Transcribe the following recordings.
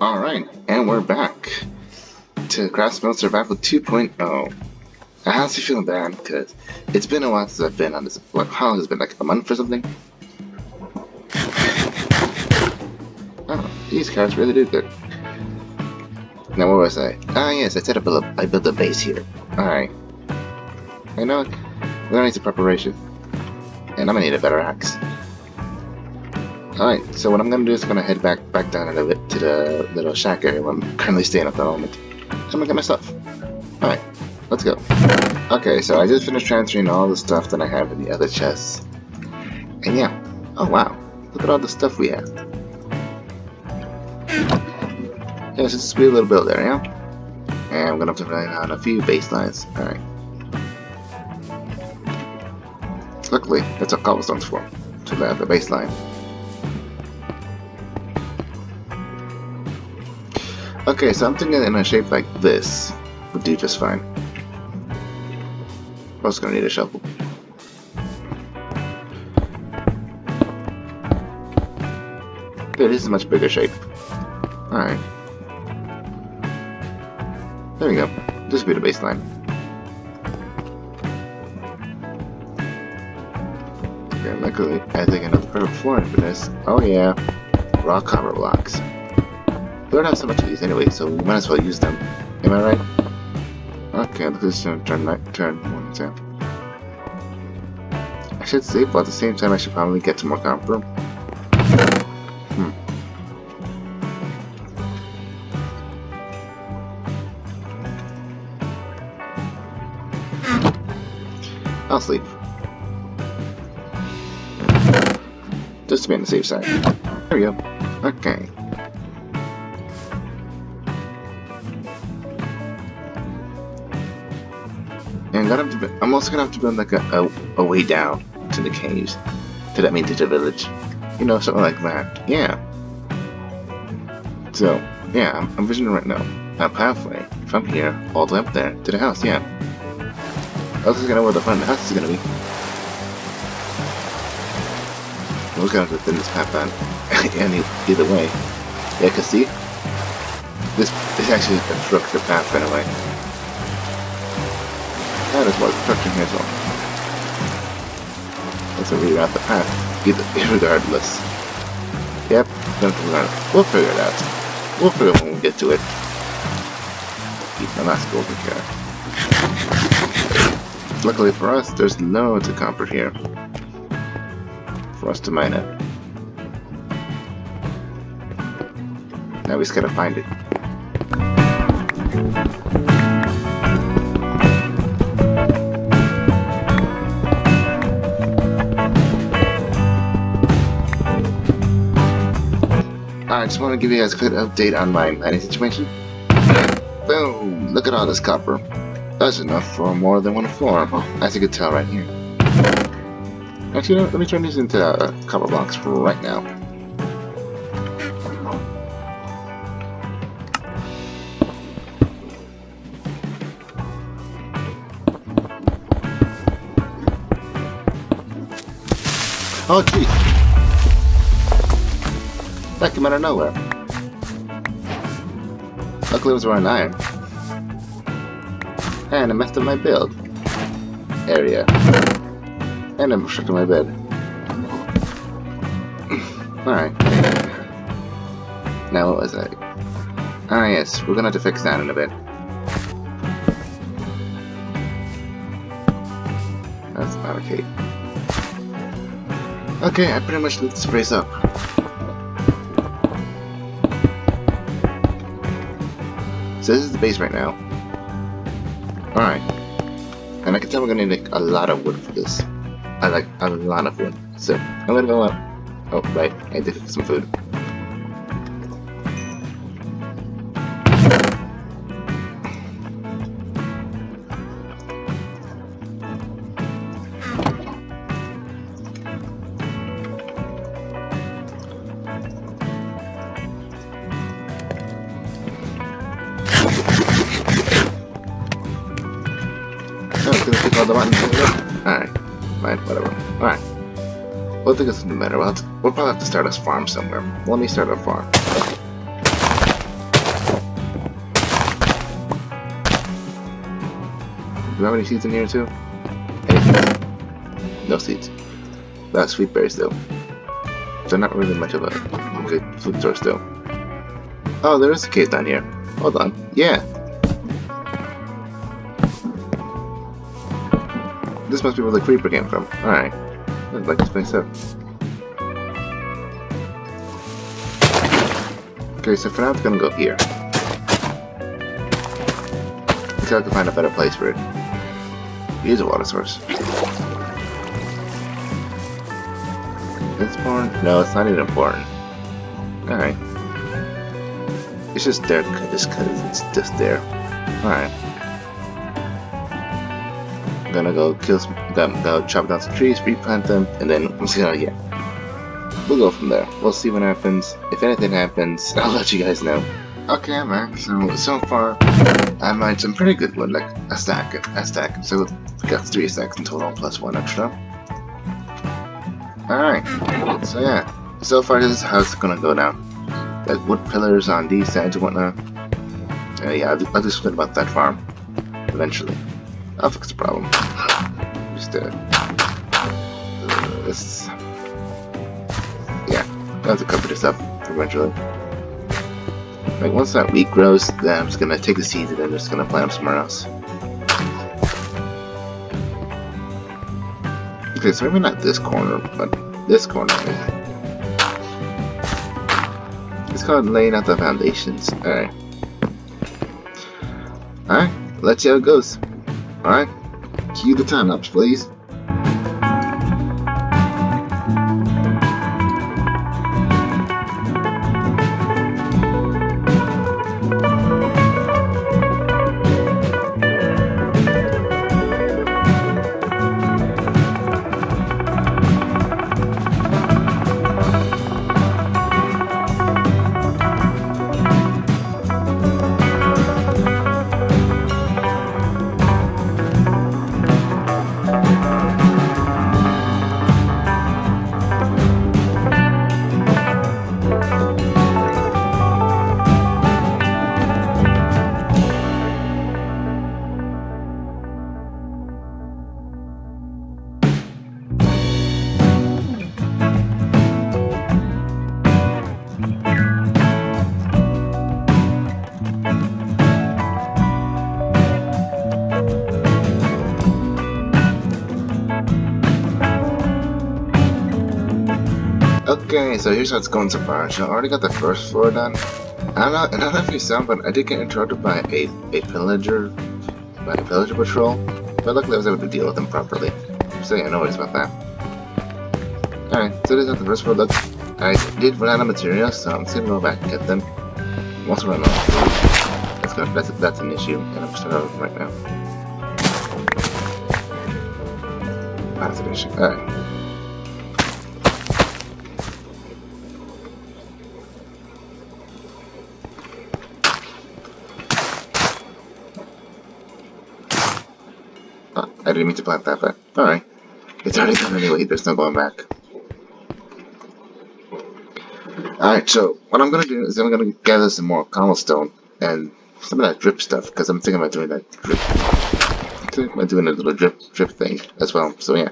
Alright, and we're back to Craft Mode Survival 2.0. I honestly feeling bad because it's been a while since I've been on this. What, how long has it been? Like a month or something? Oh, these cars really do good. Now, where was I? Ah, yes, I set up a, I built a base here. Alright. I know, we're gonna need some preparation. And I'm gonna need a better axe. Alright, so what I'm gonna do is I'm gonna head back back down a little bit to the little shack area where I'm currently staying at the moment. I'm gonna get my stuff. Alright, let's go. Okay, so I just finished transferring all the stuff that I have in the other chests. And yeah, oh wow, look at all the stuff we have. Yeah, it's just a sweet little build yeah? And I'm gonna have to run on a few baselines. Alright. Luckily, that's what cobblestone's for, to lay the baseline. Okay, so I'm thinking in a shape like this would do just fine. i Also gonna need a shovel. Good, this is a much bigger shape. Alright. There we go. This will be the baseline. Okay, luckily, I think another perfect flooring for this. Oh yeah, raw copper blocks. We don't have so much of these anyway, so we might as well use them. Am I right? Okay, this turn, turn, turn one turn. I should save, but at the same time I should probably get some more copper. Hmm. I'll sleep. Just to be on the safe side. There we go. Okay. I'm, also gonna have to build like a, a, a, way down to the caves. To that mean to the village. You know, something like that. Yeah. So, yeah, I'm, I'm visioning right now. A pathway from here all the way up there to the house, yeah. I was just gonna where the front of the house is gonna be. I was gonna have to thin this path on any either way. Yeah, cause see? This this actually obstructs the path in a way. That is what obstruction here as well. Let's reroute the path. Either regardless. Yep, we'll figure it out. We'll figure it when we get to it. Keep my last carrot. Luckily for us, there's loads of copper here. For us to mine it. Now we just gotta find it. I just want to give you guys a quick update on my mining situation. Boom! Look at all this copper. That's enough for more than one floor, as you can tell right here. Actually, let me turn these into uh, copper blocks for right now. Oh, gee! That came out of nowhere. Luckily it was around iron. And I messed up my build area. And I'm restricting my bed. Alright. Now what was I? Ah yes, we're gonna have to fix that in a bit. That's not okay. Okay, I pretty much lit this place up. So this is the base right now. Alright. And I can tell we're gonna need a lot of wood for this. I like a lot of wood. So I'm gonna go up. Oh, right. I did some food. gonna click on the button. Alright. Fine, whatever. Alright. We'll think it's no matter. what. we'll probably have to start a farm somewhere. Let me start a farm. Do you have any seeds in here too? Hey. No seeds. Not sweet berries though. They're not really much of a good food source though. Oh, there is a cave down here. Hold on. Yeah, must be where the creeper came from. Alright. I'd like this place up. Okay, so for now it's gonna go here. Until I can find a better place for it. Use a water source. It's important? No, it's not even important. Alright. It's just there just because it's just there. Alright. I'm gonna go kill some, go, chop down some trees, replant them, and then we'll see how yeah. We'll go from there. We'll see what happens. If anything happens, I'll let you guys know. Okay, I'm back. So, so far, I mined some pretty good wood, like a stack, a stack. So, we got three stacks in total, plus one extra. Alright, so yeah. So far, this is how it's gonna go down. Like wood pillars on these sides and whatnot. Uh, yeah, I'll, I'll just forget about that farm. Eventually. I'll fix the problem. Just, uh... this... Yeah, I'll have to cover this up eventually. Like, once that wheat grows, then I'm just gonna take the seeds and I'm just gonna plant them somewhere else. Okay, so maybe not this corner, but this corner. It's called laying out the foundations. Alright. Alright, let's see how it goes. Alright, cue the time ups, please. Okay, so here's how it's going so far. So I already got the first floor done. I don't know, I don't know if you saw, but I did get interrupted by a, a villager, by a pillager patrol. But luckily I was able to deal with them properly. So yeah, no worries about that. Alright, so this is the first floor looks. I did run out of materials, so I'm just gonna go back and get them. Once I run out, that's, gonna, that's, that's an issue, and I'm starting over right now. That's an issue. Alright. I didn't mean to plant that, but alright. It's already done anyway, there's no going back. Alright, so what I'm gonna do is I'm gonna gather some more cobblestone and some of that drip stuff, because I'm thinking about doing that drip. I'm thinking about doing a little drip drip thing as well, so yeah.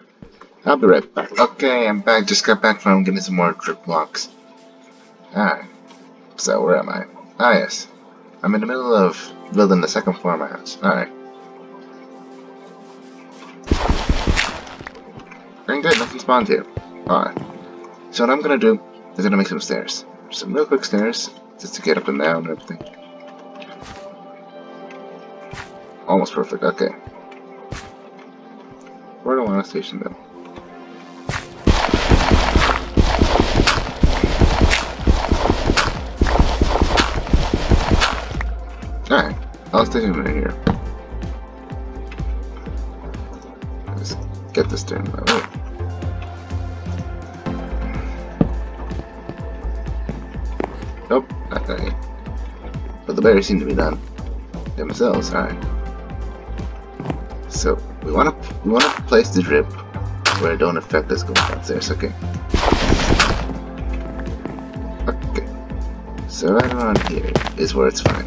I'll be right back. Okay, I'm back, just got back from getting some more drip blocks. Alright. So where am I? Ah yes. I'm in the middle of building the second floor of my house. Alright. Very good, nothing spawned here. Alright. So what I'm gonna do is gonna make some stairs. Some real quick stairs, just to get up and down and everything. Almost perfect, okay. Where do I want to station them? Alright, I'll station them here. Let's get this down Nope, not that But the berries seem to be done themselves, alright. So we wanna we wanna place the drip where it don't affect us going downstairs, okay. Okay. So right around here is where it's fine.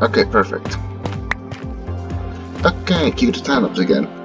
Okay, perfect. Okay, cue the time lapse again.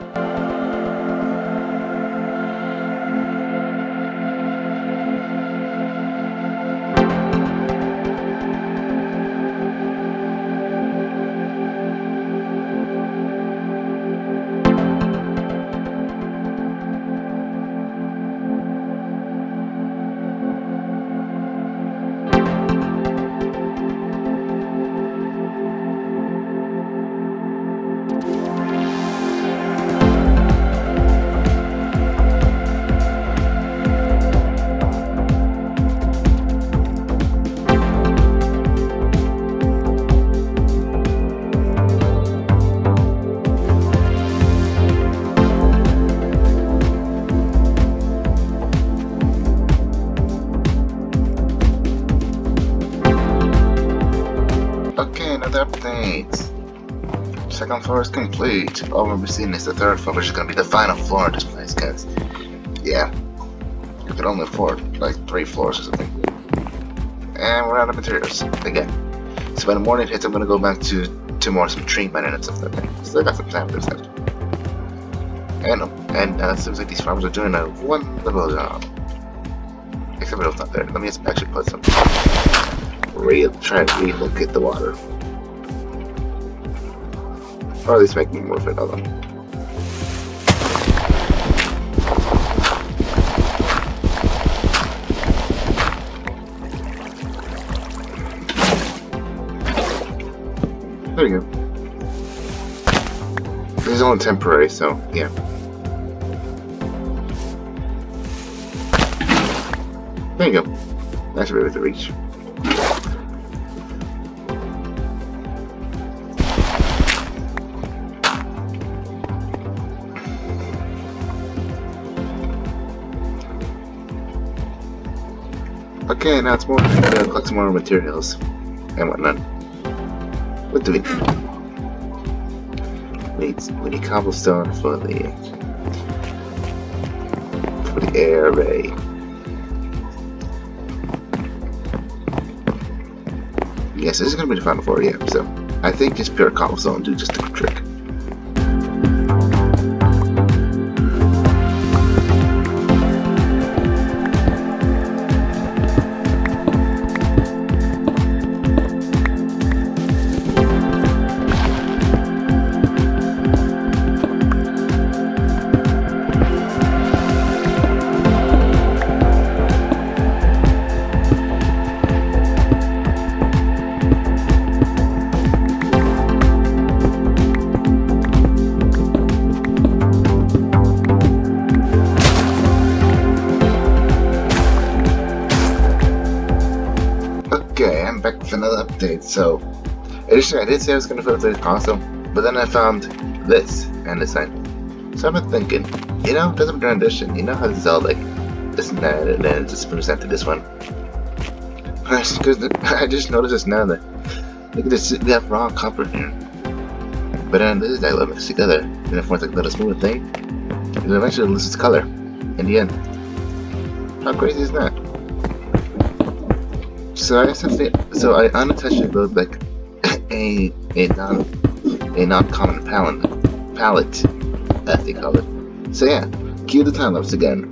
Floor is complete. All we'll be seeing is the third floor, which is gonna be the final floor of this place, guys. Yeah. You can only afford like three floors or something. And we're out of materials again. So when the morning hits, I'm gonna go back to to more some treatment and stuff like that. Still got some time for stuff. And and uh, it seems like these farmers are doing a one wonderful job. Except it's not there. Let me just actually put some real try and relocate the water. Or at least make me more fit them. There you go. This is only temporary, so yeah. There you go. Be able to reach. Okay, now it's more time to uh, collect some more materials and whatnot. What do we need? We need, we need cobblestone for the for the air array. Yes, this is gonna be the final four, yeah. So I think just pure cobblestone do just a trick. So, initially I did say I was going to filter the console, but then I found this and decided. So I've been thinking, you know, there's a transition. You know how this is all like this and that, and then just present to this one. Because I just noticed this now that look at this, they have raw copper here, but then this is like let mixed together, and it forms like a little smooth thing, and it eventually loses color in the end. How crazy is that? So I essentially, so I unattached build like a a non a non-common palette palette as they call it. So yeah, cue the time lapse again.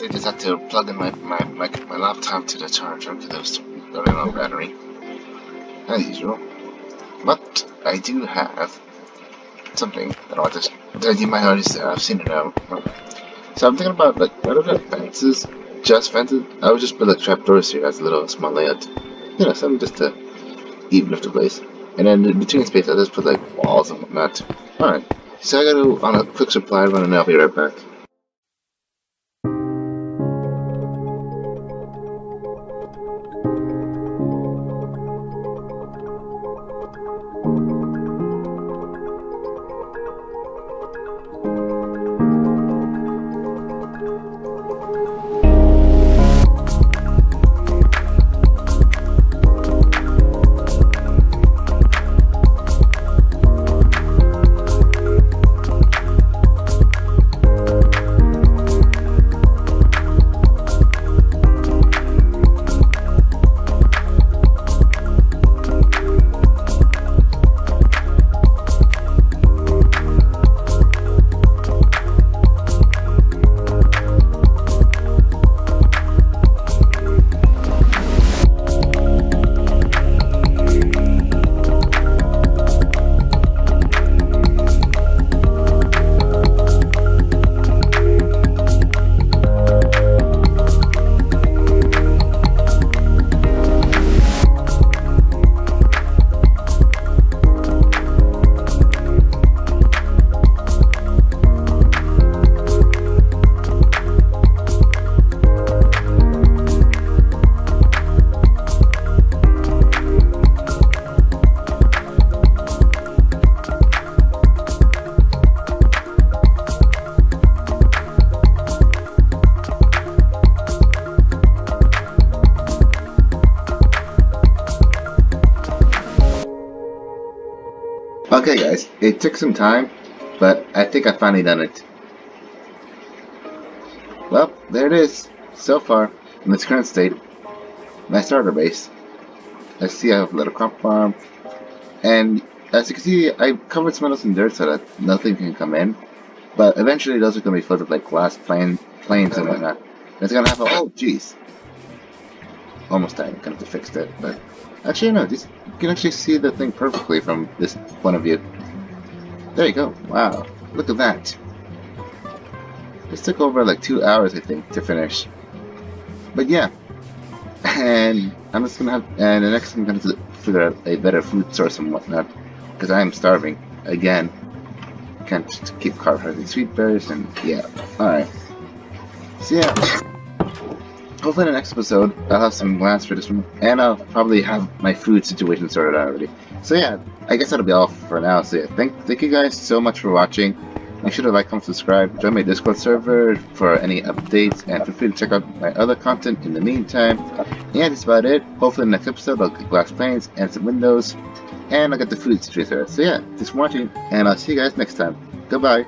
Update. Just had to plug in my, my, my, my laptop to the charger because it was running on battery. As usual. But I do have something that I just that you might already have seen it out. So I'm thinking about like what are the fences? Just fences? I would just build like trapdoors here as a little small layout. You know, something just to even up the place. And then in between space I just put like walls and whatnot. Alright. So I gotta go on a quick supply run and I'll be right back. Okay guys, it took some time, but I think I finally done it. Well, there it is, so far, in its current state. My starter base. Let's see, I have a little crop farm, and as you can see, I covered some of in dirt so that nothing can come in, but eventually those are going to be filled with like glass plane, planes and whatnot. It's going to happen, oh jeez. Almost died, I kind of fixed it, but Actually, no, this, you can actually see the thing perfectly from this point of view. There you go. Wow. Look at that. This took over like two hours, I think, to finish. But yeah. And I'm just gonna have, and the next thing I'm gonna figure out a better food source and whatnot. Because I am starving. Again. Can't keep carving sweet berries and yeah. Alright. So yeah hopefully in the next episode, I'll have some plans for this one, and I'll probably have my food situation sorted out already. So yeah, I guess that'll be all for now. So yeah, thank, thank you guys so much for watching. Make sure to like, comment, subscribe, join my Discord server for any updates, and feel free to check out my other content in the meantime. Yeah, that's about it. Hopefully in the next episode I'll get glass planes and some windows, and I'll get the food situation. Sorted. So yeah, thanks for watching, and I'll see you guys next time. Goodbye.